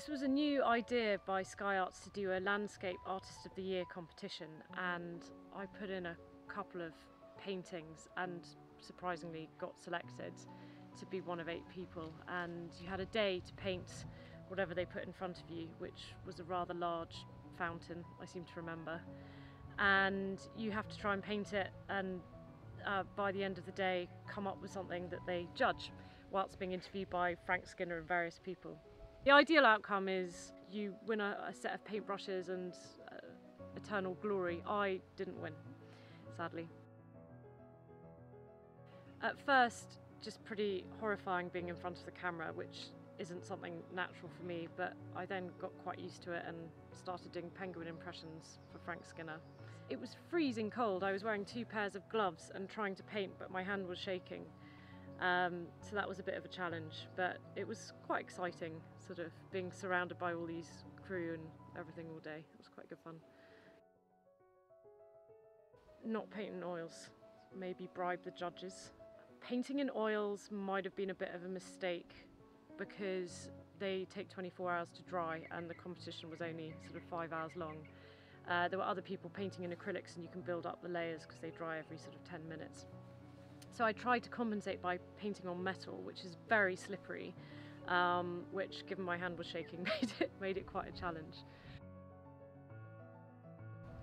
This was a new idea by Sky Arts to do a Landscape Artist of the Year competition, and I put in a couple of paintings and surprisingly got selected to be one of eight people. And you had a day to paint whatever they put in front of you, which was a rather large fountain, I seem to remember. And you have to try and paint it, and uh, by the end of the day, come up with something that they judge whilst being interviewed by Frank Skinner and various people. The ideal outcome is you win a, a set of paintbrushes and uh, eternal glory. I didn't win, sadly. At first, just pretty horrifying being in front of the camera, which isn't something natural for me, but I then got quite used to it and started doing penguin impressions for Frank Skinner. It was freezing cold. I was wearing two pairs of gloves and trying to paint, but my hand was shaking. Um, so that was a bit of a challenge, but it was quite exciting, sort of being surrounded by all these crew and everything all day. It was quite good fun. Not painting oils, maybe bribe the judges. Painting in oils might have been a bit of a mistake because they take 24 hours to dry and the competition was only sort of five hours long. Uh, there were other people painting in acrylics and you can build up the layers because they dry every sort of 10 minutes. So I tried to compensate by painting on metal, which is very slippery, um, which, given my hand was shaking, made it, made it quite a challenge.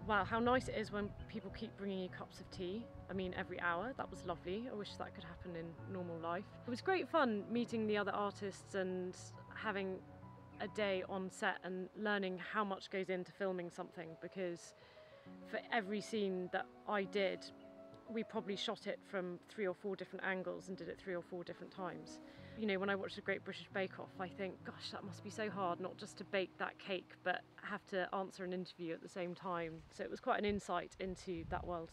Wow, how nice it is when people keep bringing you cups of tea. I mean, every hour. That was lovely. I wish that could happen in normal life. It was great fun meeting the other artists and having a day on set and learning how much goes into filming something because for every scene that I did, we probably shot it from three or four different angles and did it three or four different times. You know, when I watch the Great British Bake Off, I think, gosh, that must be so hard not just to bake that cake, but have to answer an interview at the same time. So it was quite an insight into that world.